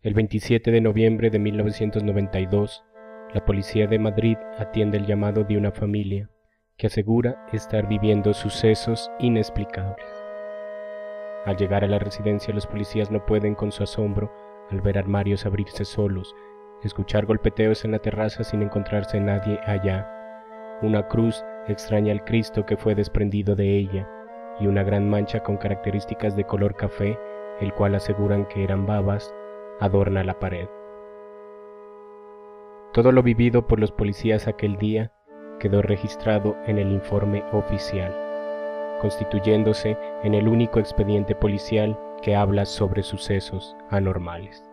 El 27 de noviembre de 1992, la policía de Madrid atiende el llamado de una familia que asegura estar viviendo sucesos inexplicables. Al llegar a la residencia los policías no pueden con su asombro al ver armarios abrirse solos, escuchar golpeteos en la terraza sin encontrarse nadie allá, una cruz extraña al Cristo que fue desprendido de ella y una gran mancha con características de color café, el cual aseguran que eran babas, adorna la pared. Todo lo vivido por los policías aquel día quedó registrado en el informe oficial, constituyéndose en el único expediente policial que habla sobre sucesos anormales.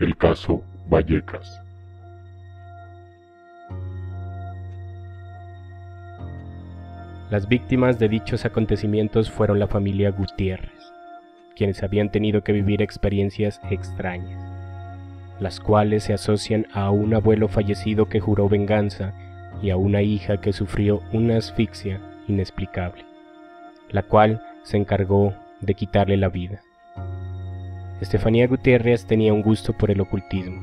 El caso Vallecas. Las víctimas de dichos acontecimientos fueron la familia Gutiérrez, quienes habían tenido que vivir experiencias extrañas, las cuales se asocian a un abuelo fallecido que juró venganza y a una hija que sufrió una asfixia inexplicable, la cual se encargó de quitarle la vida. Estefanía Gutiérrez tenía un gusto por el ocultismo.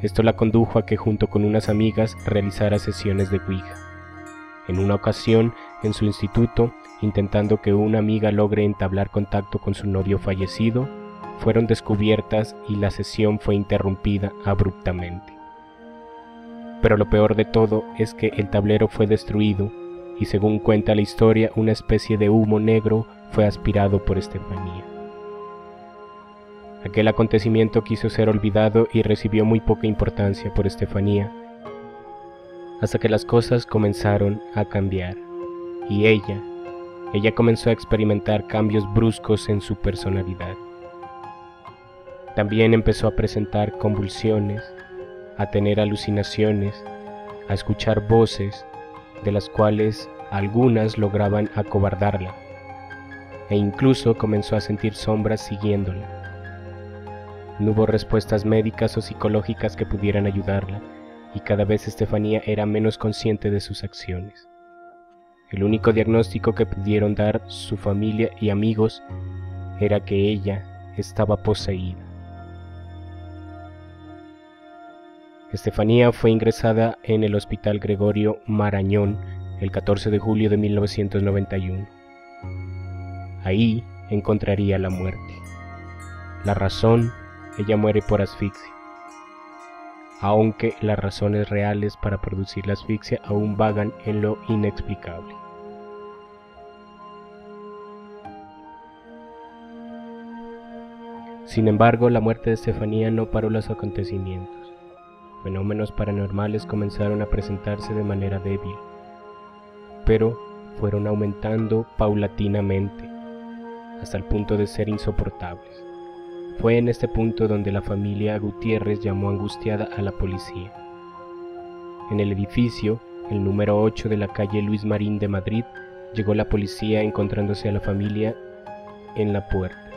Esto la condujo a que junto con unas amigas realizara sesiones de Ouija. En una ocasión, en su instituto, intentando que una amiga logre entablar contacto con su novio fallecido, fueron descubiertas y la sesión fue interrumpida abruptamente. Pero lo peor de todo es que el tablero fue destruido y según cuenta la historia, una especie de humo negro fue aspirado por Estefanía. Aquel acontecimiento quiso ser olvidado y recibió muy poca importancia por Estefanía, hasta que las cosas comenzaron a cambiar, y ella, ella comenzó a experimentar cambios bruscos en su personalidad. También empezó a presentar convulsiones, a tener alucinaciones, a escuchar voces, de las cuales algunas lograban acobardarla, e incluso comenzó a sentir sombras siguiéndola. No hubo respuestas médicas o psicológicas que pudieran ayudarla, y cada vez Estefanía era menos consciente de sus acciones. El único diagnóstico que pudieron dar su familia y amigos era que ella estaba poseída. Estefanía fue ingresada en el Hospital Gregorio Marañón el 14 de julio de 1991. Ahí encontraría la muerte. La razón ella muere por asfixia. Aunque las razones reales para producir la asfixia aún vagan en lo inexplicable. Sin embargo, la muerte de Estefanía no paró los acontecimientos. Fenómenos paranormales comenzaron a presentarse de manera débil, pero fueron aumentando paulatinamente, hasta el punto de ser insoportables. Fue en este punto donde la familia Gutiérrez llamó angustiada a la policía. En el edificio, el número 8 de la calle Luis Marín de Madrid, llegó la policía encontrándose a la familia en la puerta.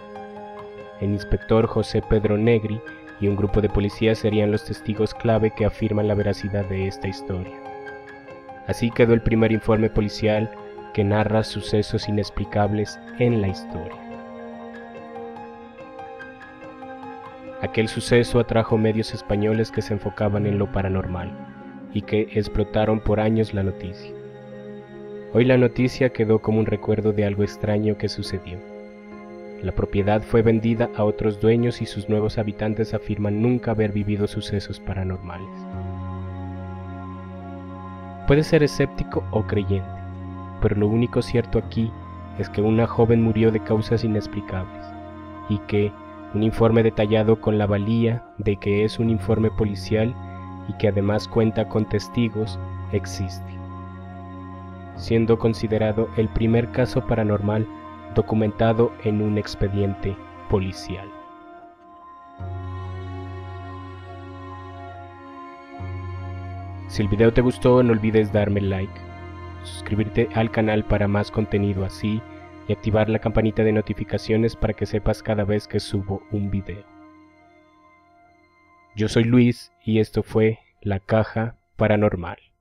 El inspector José Pedro Negri y un grupo de policías serían los testigos clave que afirman la veracidad de esta historia. Así quedó el primer informe policial que narra sucesos inexplicables en la historia. Aquel suceso atrajo medios españoles que se enfocaban en lo paranormal y que explotaron por años la noticia. Hoy la noticia quedó como un recuerdo de algo extraño que sucedió. La propiedad fue vendida a otros dueños y sus nuevos habitantes afirman nunca haber vivido sucesos paranormales. Puede ser escéptico o creyente, pero lo único cierto aquí es que una joven murió de causas inexplicables y que, un informe detallado con la valía de que es un informe policial y que además cuenta con testigos, existe, siendo considerado el primer caso paranormal documentado en un expediente policial. Si el video te gustó no olvides darme like, suscribirte al canal para más contenido así y activar la campanita de notificaciones para que sepas cada vez que subo un video. Yo soy Luis y esto fue La Caja Paranormal.